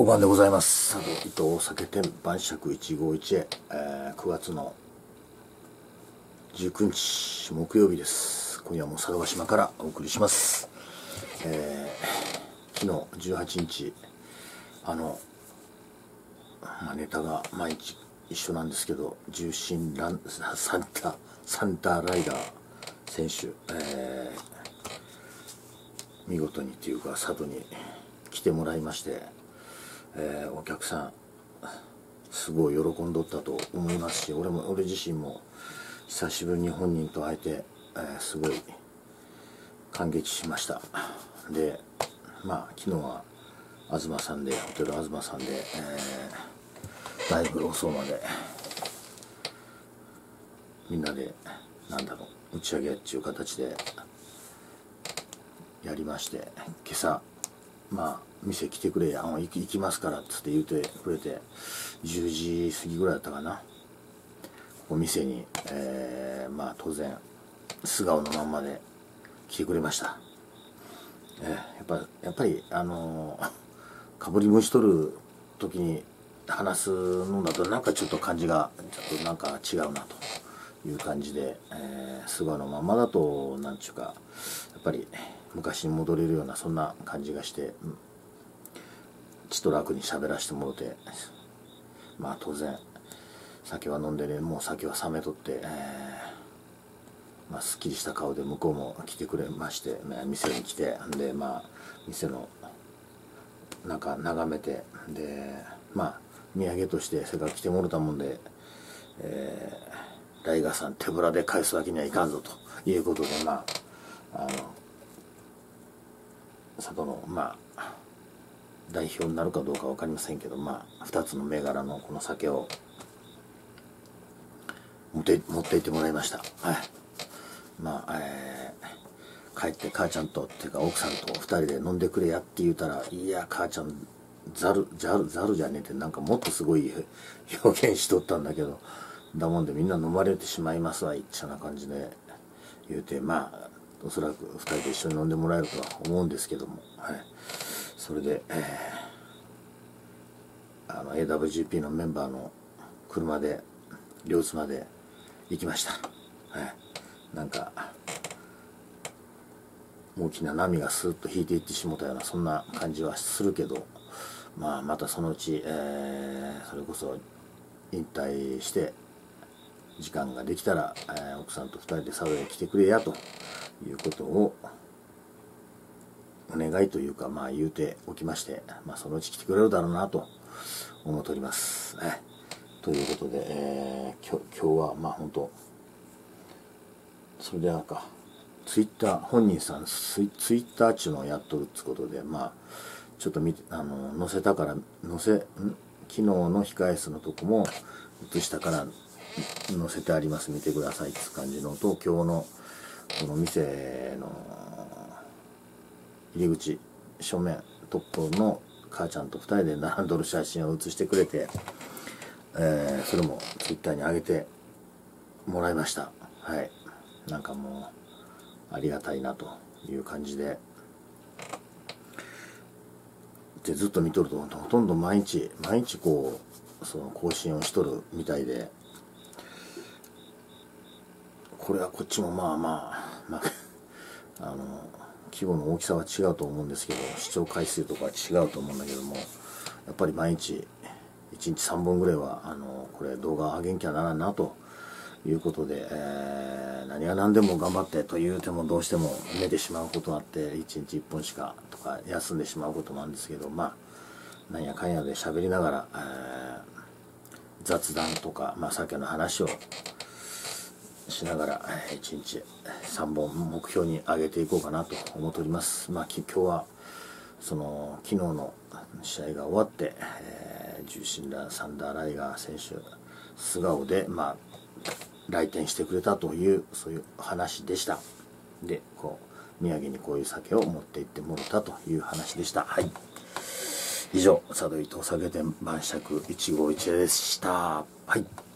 お晩でございます。佐渡伊藤酒店晩酌151へ、えー、9月の19日木曜日です。今夜も佐渡島からお送りします、えー、昨日18日あの、まあ、ネタが毎日一緒なんですけど重心ランサンタサンタライダー選手、えー、見事にっていうか佐渡に来てもらいましてえー、お客さんすごい喜んどったと思いますし俺も俺自身も久しぶりに本人と会えて、えー、すごい感激しました。でまあ昨日は東さんでホテル東さんで、えー、だいぶ遅までみんなでなんだろう打ち上げっていう形でやりまして今朝まあ店来てくれや行き行きますからつって言うてくれて10時過ぎぐらいだったかな。お店に、えー、まあ当然素顔のまんまで来てくれました、えー、やっぱやっぱりあのー、かぶり虫取る時に話すのだとなんかちょっと感じがちょっとなんか違うなという感じで、えー、素顔のまんまだとなんちゅうかやっぱり昔に戻れるようなそんな感じがして、うん。ちと楽に喋らせてもろて。まあ当然酒は飲んでねもう酒は冷めとって、えー、まあ、すっきりした顔で向こうも来てくれまして、ね、店に来てでまあ店の中眺めてでまあ土産としてせっかく来てもろたもんで、えー、大河さん手ぶらで返すわけにはいかんぞということでまああの里のまあ代表になるかどうか分かりませんけどまあ2つの銘柄のこの酒を持って持っていってもらいました。はい。まあえー、帰って母ちゃんとっていうか奥さんと2人で飲んでくれやって言うたらいや母ちゃんざるざるざるじゃねえってなんかもっとすごい表現しとったんだけどだもんでみんな飲まれてしまいますわいっちゃな感じで言うてまあおそらく2人で一緒に飲んでもらえるとは思うんですけども。はい。それで、えー、あの AWGP のメンバーの車で両津まで行きました、はい、なんか大きな波がスーッと引いていってしもたようなそんな感じはするけどまあまたそのうち、えー、それこそ引退して時間ができたら、えー、奥さんと2人で佐渡へ来てくれやと。いうことをお願いというか、まあ言うておきまして、まあそのうち来てくれるだろうなと思っております。ね、ということで、えー、今日はまあ本当それでなんか、ツイッター、本人さんツイツイッターっちゅうのをやっとるってことで、まあちょっと見て、あの、載せたから、載せ、ん？昨日の控え室のとこも映したから載せてあります、見てくださいって感じのと、今日のこの店の入り口正面トップの母ちゃんと2人で並んどる写真を写してくれて、えー、それもツイッターに上げてもらいました。はい。なんかもうありがたいなという感じで。でずっと見とるとほとんど毎日毎日こうその更新をしとるみたいで。これはこっちもまあまあまあ あの規模の大きさは違うと思うんですけど視聴回数とかは違うと思うんだけどもやっぱり毎日1日3本ぐらいはあのこれ動画上げんきゃならんなということで、えー、何が何でも頑張ってと言うてもどうしても寝てしまうことあって1日1本しかとか休んでしまうこともあるんですけどまあなんやかんやで喋りながら、えー、雑談とか、まあ、さっきの話をしながら1日3本目標に上げていこうかなと思っております。まあ今日はその昨日の試合が終わって、えー、重心ラサンダー・ライガー選手素顔でまあ来店してくれたというそういう話でした。でこう土産にこういう酒を持って行ってもらったという話でした。はい。以上佐渡伊藤酒店晩酌151でした。はい。